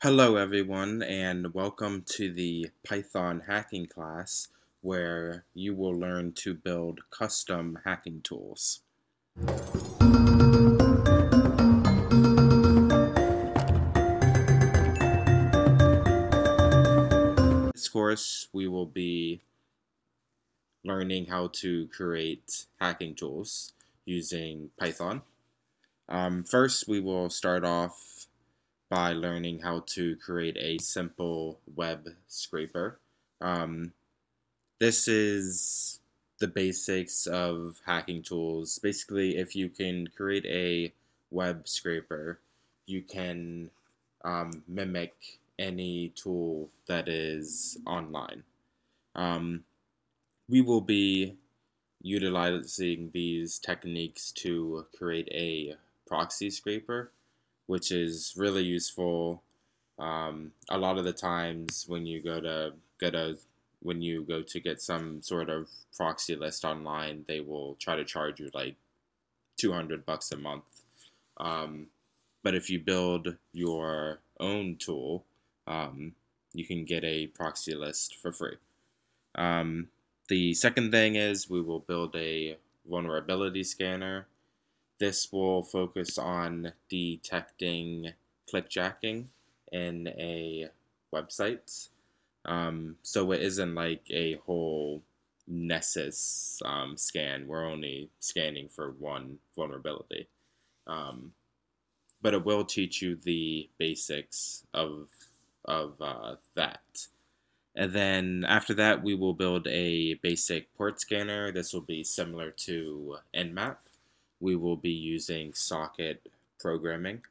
Hello everyone and welcome to the Python hacking class where you will learn to build custom hacking tools. In this course we will be learning how to create hacking tools using Python. Um, first we will start off by learning how to create a simple web scraper. Um, this is the basics of hacking tools. Basically, if you can create a web scraper, you can um, mimic any tool that is online. Um, we will be utilizing these techniques to create a proxy scraper which is really useful. Um, a lot of the times when you go to get a when you go to get some sort of proxy list online, they will try to charge you like 200 bucks a month. Um, but if you build your own tool, um, you can get a proxy list for free. Um, the second thing is we will build a vulnerability scanner. This will focus on detecting clickjacking in a website. Um, so it isn't like a whole Nessus um, scan. We're only scanning for one vulnerability. Um, but it will teach you the basics of, of uh, that. And then after that, we will build a basic port scanner. This will be similar to Nmap we will be using socket programming.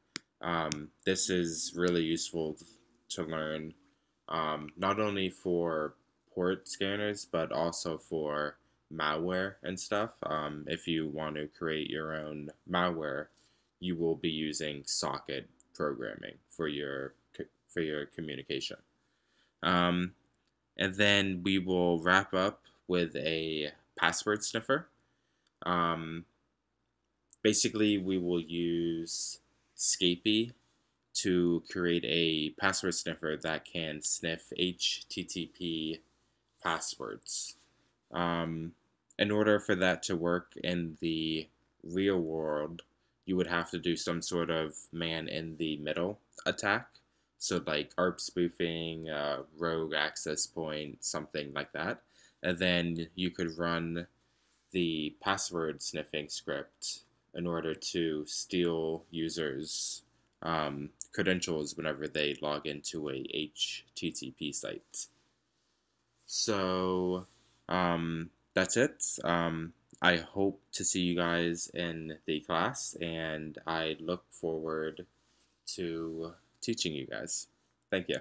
Um, this is really useful to learn um, not only for port scanners but also for malware and stuff. Um, if you want to create your own malware, you will be using socket programming for your for your communication. Um, and then we will wrap up with a password sniffer. Um, basically we will use Scapy to create a password sniffer that can sniff HTTP passwords. Um, in order for that to work in the real world, you would have to do some sort of man in the middle attack. So like ARP spoofing, uh, rogue access point, something like that. And then you could run the password sniffing script in order to steal users' um, credentials whenever they log into a HTTP site. So um, that's it. Um, I hope to see you guys in the class, and I look forward to teaching you guys. Thank you.